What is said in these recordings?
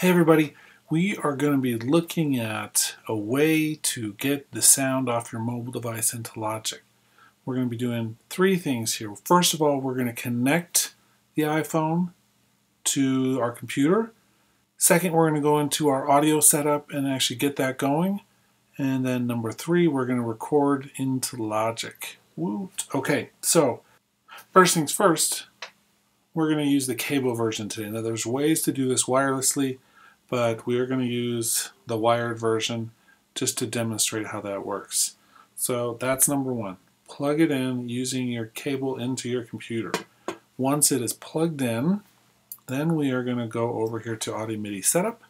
Hey everybody, we are going to be looking at a way to get the sound off your mobile device into Logic. We're going to be doing three things here. First of all, we're going to connect the iPhone to our computer. Second, we're going to go into our audio setup and actually get that going. And then number three, we're going to record into Logic. Okay, so first things first, we're going to use the cable version today. Now there's ways to do this wirelessly but we are going to use the wired version just to demonstrate how that works. So that's number one. Plug it in using your cable into your computer. Once it is plugged in, then we are going to go over here to Audio MIDI Setup.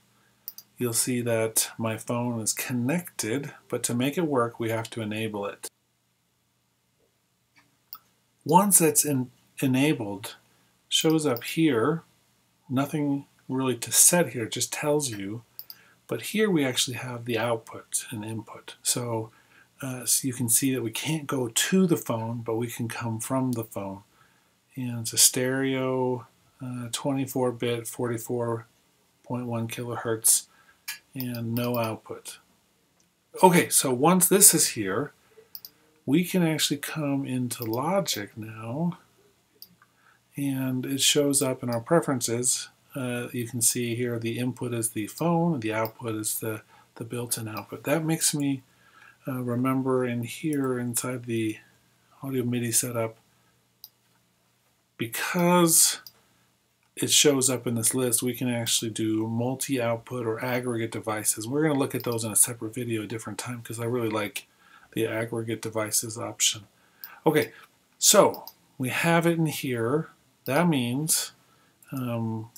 You'll see that my phone is connected, but to make it work, we have to enable it. Once it's enabled, shows up here, nothing really to set here, it just tells you. But here we actually have the output and input. So, uh, so you can see that we can't go to the phone, but we can come from the phone. And it's a stereo, 24-bit, uh, 44.1 kilohertz, and no output. Okay, so once this is here, we can actually come into Logic now, and it shows up in our preferences uh, you can see here the input is the phone, the output is the, the built-in output. That makes me uh, remember in here inside the audio MIDI setup, because it shows up in this list, we can actually do multi-output or aggregate devices. We're going to look at those in a separate video a different time because I really like the aggregate devices option. Okay, so we have it in here. That means um,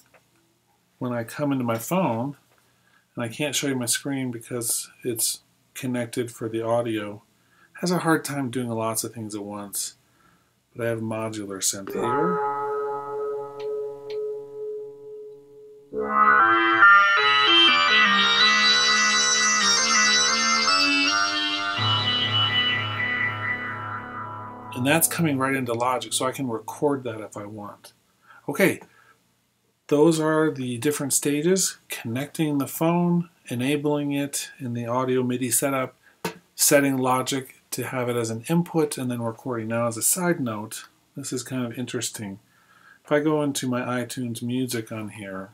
when I come into my phone, and I can't show you my screen because it's connected for the audio, has a hard time doing lots of things at once. But I have modular synth here. And that's coming right into Logic, so I can record that if I want. Okay, those are the different stages, connecting the phone, enabling it in the audio MIDI setup, setting logic to have it as an input, and then recording. Now as a side note, this is kind of interesting. If I go into my iTunes music on here,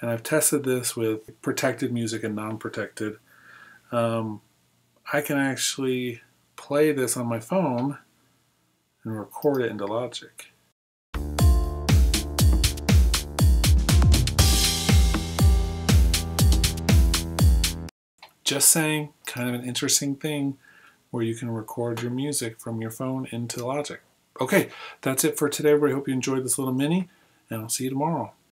and I've tested this with protected music and non-protected, um, I can actually play this on my phone and record it into Logic. Just saying, kind of an interesting thing where you can record your music from your phone into Logic. Okay, that's it for today, everybody. Hope you enjoyed this little mini, and I'll see you tomorrow.